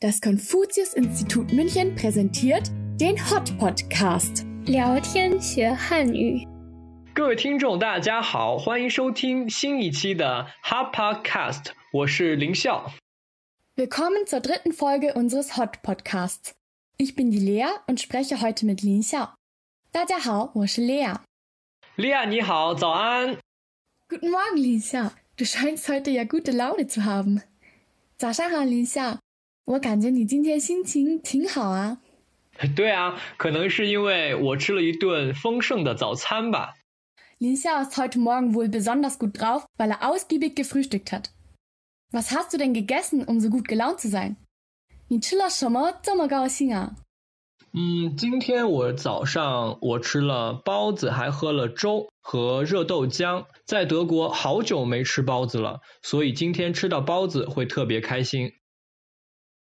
Das Konfuzius-Institut München präsentiert den Hot Podcast. 聊天学汉语。各位听众，大家好，欢迎收听新一期的 Hot Podcast，我是林笑。 Willkommen zur dritten Folge unseres Hot Podcasts. Ich bin die Lea und spreche heute mit Lin Xiao. 大家好，我是 Lea. 莉亚你好，早安。 Guten Morgen, Lin Xiao. Du scheinst heute ja gute Laune zu haben. 早上好，林笑。 我感觉你今天心情挺好啊。对啊，可能是因为我吃了一顿丰盛的早餐吧。Xiao ist heute Morgen wohl besonders gut drauf, weil er ausgiebig gefrühstückt hat. Was hast du denn gegessen, um so gut gelaunt zu sein? 你吃了什么这么高兴啊？嗯，今天我早上我吃了包子，还喝了粥和热豆浆。在德国好久没吃包子了，所以今天吃到包子会特别开心。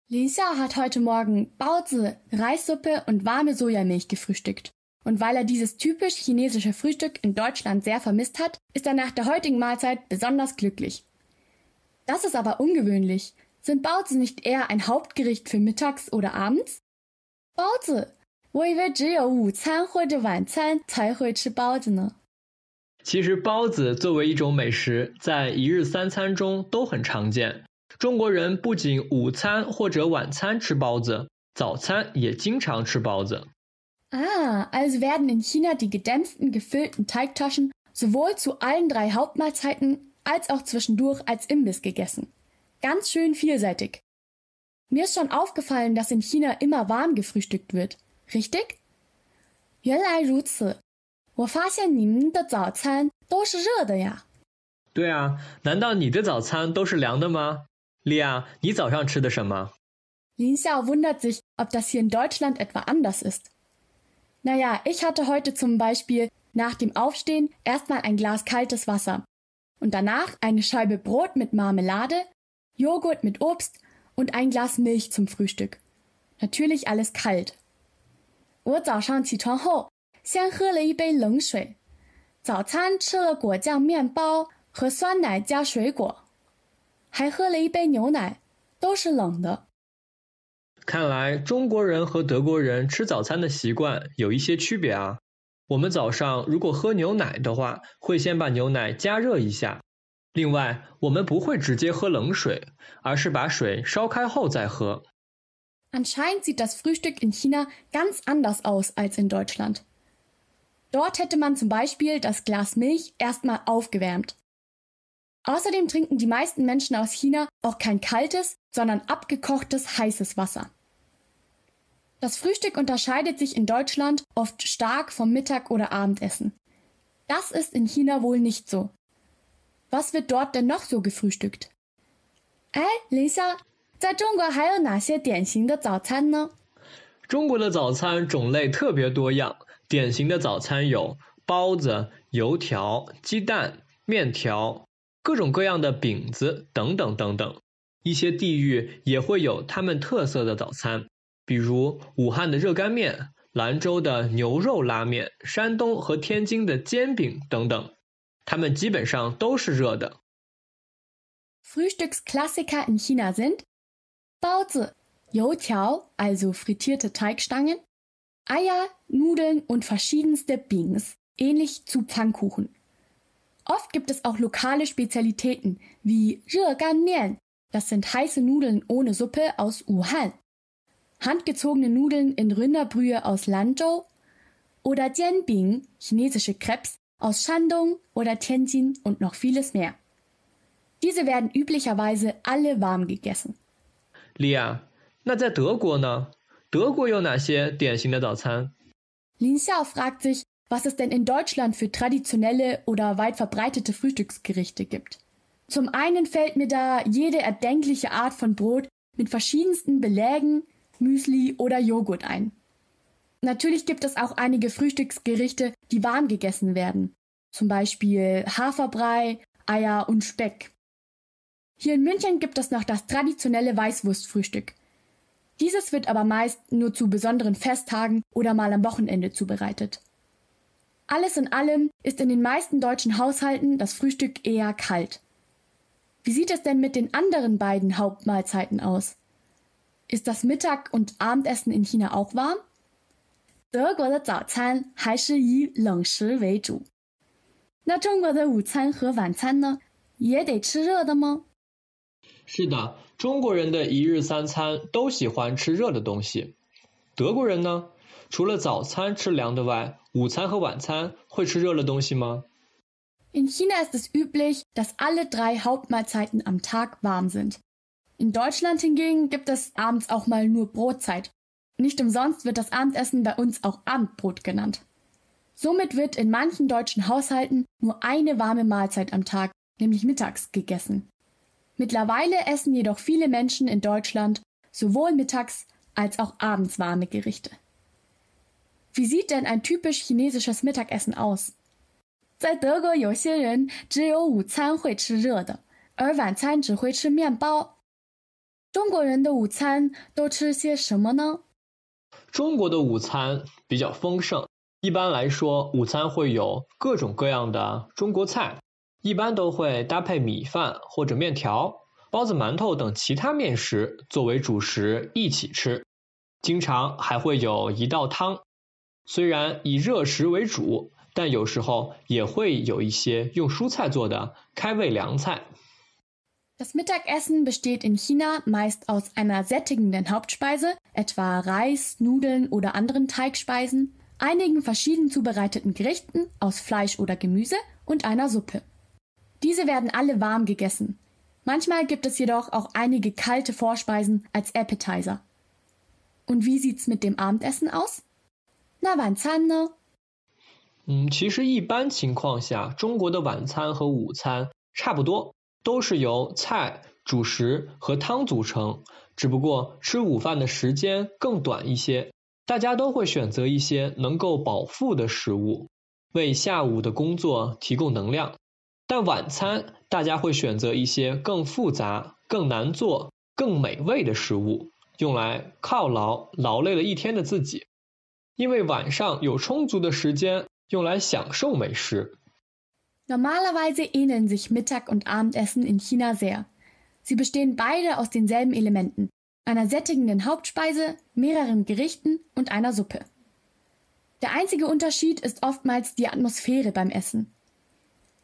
Lin Xiao hat heute Morgen Baozi, Reissuppe und warme Sojamilch gefrühstückt. Und weil er dieses typisch chinesische Frühstück in Deutschland sehr vermisst hat, ist er nach der heutigen Mahlzeit besonders glücklich. Das ist aber ungewöhnlich. Sind Baozi nicht eher ein Hauptgericht für mittags oder abends? Baozi! 我以为只有午餐或者晚餐才会吃包子呢。其实包子作为一种美食，在一日三餐中都很常见。 中国人不仅午餐或者晚餐吃包子，早餐也经常吃包子。 Ah, also werden in China die gedämpften, gefüllten Teigtaschen sowohl zu allen drei Hauptmahlzeiten als auch zwischendurch als Imbiss gegessen. Ganz schön vielseitig. Mir ist schon aufgefallen, dass in China immer warm gefrühstückt wird. Richtig? 原来如此。我发现你们的早餐都是热的呀。对啊，难道你的早餐都是凉的吗？ 莉亚，你早上吃的什么？ Lin Xiao wundert sich, ob das hier in Deutschland etwa anders ist. Naja, ich hatte heute zum Beispiel nach dem Aufstehen erstmal ein Glas kaltes Wasser und danach eine Scheibe Brot mit Marmelade, Joghurt mit Obst und ein Glas Milch zum Frühstück. Natürlich alles kalt. 我早上起床后，先喝了一杯冷水，早餐吃了果酱面包和酸奶加水果， 还喝了一杯牛奶，都是冷的。看来中国人和德国人吃早餐的习惯有一些区别啊。我们早上如果喝牛奶的话，会先把牛奶加热一下。另外，我们不会直接喝冷水，而是把水烧开后再喝。Anscheinend sieht das Frühstück in China ganz anders aus als in Deutschland. Dort hätte man zum Beispiel das Glas Milch erstmal aufgewärmt. Außerdem trinken die meisten Menschen aus China auch kein kaltes, sondern abgekochtes heißes Wasser. Das Frühstück unterscheidet sich in Deutschland oft stark vom Mittag- oder Abendessen. Das ist in China wohl nicht so. Was wird dort denn noch so gefrühstückt? 哎，林夏，在中国还有哪些典型的早餐呢？中国的早餐种类特别多样，典型的早餐有包子、油条、鸡蛋、面条， 各种各样的饼子等等等等。一些地域也会有他们特色的早餐，比如武汉的热干面、兰州的牛肉拉面、山东和天津的煎饼等等。他们基本上都是热的。Frühstücksklassiker in China sind Baozi, Youqiao, also frittierte Teigstangen, Eier, Nudeln und verschiedenste Bings, ähnlich zu Pfannkuchen. Oft gibt es auch lokale Spezialitäten wie Gan Mian, das sind heiße Nudeln ohne Suppe aus Wuhan, handgezogene Nudeln in Rinderbrühe aus Lanzhou oder Jianbing, chinesische Crepes aus Shandong oder Tianjin und noch vieles mehr. Diese werden üblicherweise alle warm gegessen. 莉亚，那在德国呢？德国有哪些典型的早餐？ Lin Xiao fragt sich, was es denn in Deutschland für traditionelle oder weit verbreitete Frühstücksgerichte gibt. Zum einen fällt mir da jede erdenkliche Art von Brot mit verschiedensten Belägen, Müsli oder Joghurt ein. Natürlich gibt es auch einige Frühstücksgerichte, die warm gegessen werden. Zum Beispiel Haferbrei, Eier und Speck. Hier in München gibt es noch das traditionelle Weißwurstfrühstück. Dieses wird aber meist nur zu besonderen Festtagen oder mal am Wochenende zubereitet. Alles in allem ist in den meisten deutschen Haushalten das Frühstück eher kalt. Wie sieht es denn mit den anderen beiden Hauptmahlzeiten aus? Ist das Mittag- und Abendessen in China auch warm? 德国的早餐还是以冷食为主。那中国的午餐和晚餐呢，也得吃热的吗？是的，中国人的一日三餐都喜欢吃热的东西。德国人呢， 除了早餐吃凉的外，午餐和晚餐会吃热的东西吗？In China ist es üblich, dass alle drei Hauptmahlzeiten am Tag warm sind. In Deutschland hingegen gibt es abends auch mal nur Brotzeit. Nicht umsonst wird das Abendessen bei uns auch Abendbrot genannt. Somit wird in manchen deutschen Haushalten nur eine warme Mahlzeit am Tag, nämlich mittags, gegessen. Mittlerweile essen jedoch viele Menschen in Deutschland sowohl mittags als auch abends warme Gerichte. Wie sieht denn ein typisch chinesisches Mittagessen aus? 在德国，有些人只有午餐会吃热的，而晚餐只会吃面包。中国人的午餐都吃些什么呢？中国的午餐比较丰盛，一般来说，午餐会有各种各样的中国菜，一般都会搭配米饭或者面条、包子、馒头等其他面食作为主食一起吃，经常还会有一道汤。虽然以热食为主，但有时候也会有一些用蔬菜做的开胃凉菜。Das Mittagessen besteht in China meist aus einer sättigenden Hauptspeise, etwa Reis, Nudeln oder anderen Teigspeisen, einigen verschieden zubereiteten Gerichten aus Fleisch oder Gemüse und einer Suppe. Diese werden alle warm gegessen. Manchmal gibt es jedoch auch einige kalte Vorspeisen als Appetizer. Und wie sieht's mit dem Abendessen aus? 那晚餐呢？嗯，其实一般情况下，中国的晚餐和午餐差不多。都是由菜、主食和汤组成，只不过吃午饭的时间更短一些。大家都会选择一些能够饱腹的食物，为下午的工作提供能量。但晚餐大家会选择一些更复杂、更难做、更美味的食物，用来犒劳劳累了一天的自己。因为晚上有充足的时间用来享受美食。Normalerweise ähneln sich Mittag- und Abendessen in China sehr. Sie bestehen beide aus denselben Elementen, einer sättigenden Hauptspeise, mehreren Gerichten und einer Suppe. Der einzige Unterschied ist oftmals die Atmosphäre beim Essen.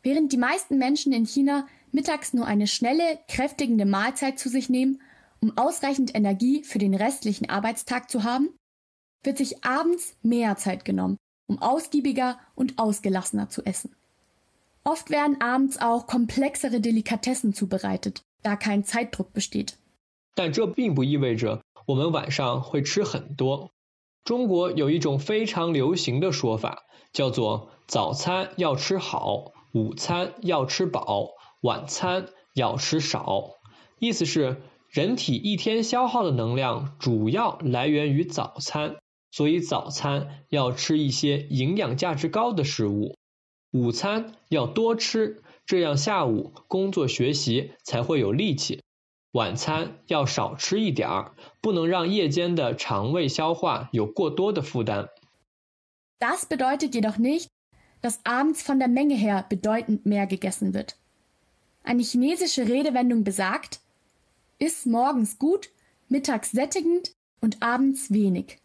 Während die meisten Menschen in China mittags nur eine schnelle, kräftigende Mahlzeit zu sich nehmen, um ausreichend Energie für den restlichen Arbeitstag zu haben, wird sich abends mehr Zeit genommen, um ausgiebiger und ausgelassener zu essen. Oft werden abends auch komplexere Delikatessen zubereitet, da kein Zeitdruck besteht. 但这并不意味着我们晚上会吃很多。中国有一种非常流行的说法，叫做早餐要吃好，午餐要吃饱，晚餐要吃少。意思是人体一天消耗的能量主要来源于早餐， 所以早餐要吃一些营养价值高的食物。午餐要多吃，这样下午工作学习才会有力气。晚餐要少吃一点儿，不能让夜间的肠胃消化有过多的负担。Das bedeutet jedoch nicht, dass abends von der Menge her bedeutend mehr gegessen wird. Eine chinesische Redewendung besagt, iss morgens gut, mittags sättigend und abends wenig.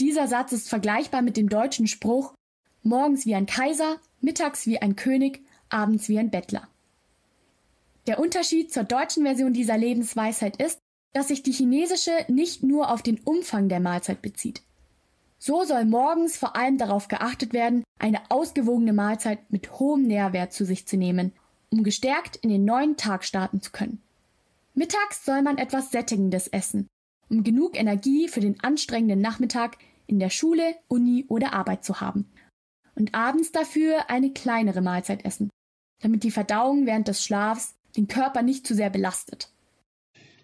Dieser Satz ist vergleichbar mit dem deutschen Spruch morgens wie ein Kaiser, mittags wie ein König, abends wie ein Bettler. Der Unterschied zur deutschen Version dieser Lebensweisheit ist, dass sich die chinesische nicht nur auf den Umfang der Mahlzeit bezieht. So soll morgens vor allem darauf geachtet werden, eine ausgewogene Mahlzeit mit hohem Nährwert zu sich zu nehmen, um gestärkt in den neuen Tag starten zu können. Mittags soll man etwas Sättigendes essen, um genug Energie für den anstrengenden Nachmittag in der Schule, Uni oder Arbeit zu haben und abends dafür eine kleinere Mahlzeit essen, damit die Verdauung während des Schlafs den Körper nicht zu sehr belastet.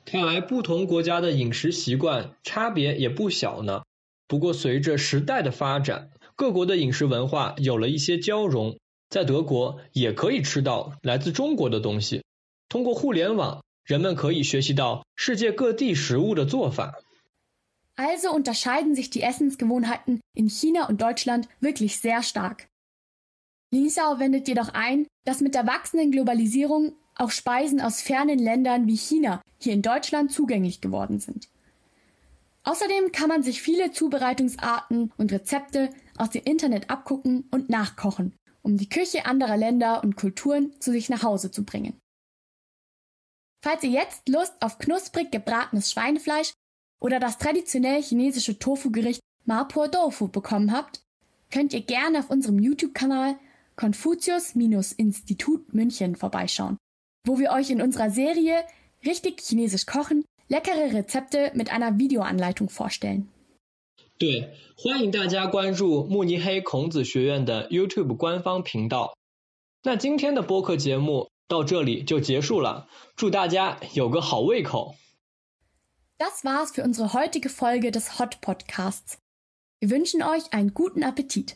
看来不同国家的饮食习惯差别也不小呢。不过随着时代的发展，各国的饮食文化有了一些交融。在德国也可以吃到来自中国的东西。通过互联网， 人们可以学习到世界各地食物的做法。also unterscheiden sich die Essensgewohnheiten in China und Deutschland wirklich sehr stark. Lin Xiao wendet jedoch ein, dass mit der wachsenden Globalisierung auch Speisen aus fernen Ländern wie China hier in Deutschland zugänglich geworden sind. Außerdem kann man sich viele Zubereitungsarten und Rezepte aus dem Internet abgucken und nachkochen, um die Küche anderer Länder und Kulturen zu sich nach Hause zu bringen. Falls ihr jetzt Lust auf knusprig gebratenes Schweinefleisch oder das traditionell chinesische Tofu-Gericht Mapo Tofu bekommen habt, könnt ihr gerne auf unserem YouTube-Kanal Konfuzius-Institut München vorbeischauen, wo wir euch in unserer Serie Richtig Chinesisch kochen leckere Rezepte mit einer Videoanleitung vorstellen. 对，欢迎大家关注慕尼黑孔子学院的 YouTube 官方频道。那今天的播客节目 到这里就结束了，祝大家有个好胃口。Das war's für unsere heutige Folge des Hot Podcasts. Wir wünschen euch einen guten Appetit.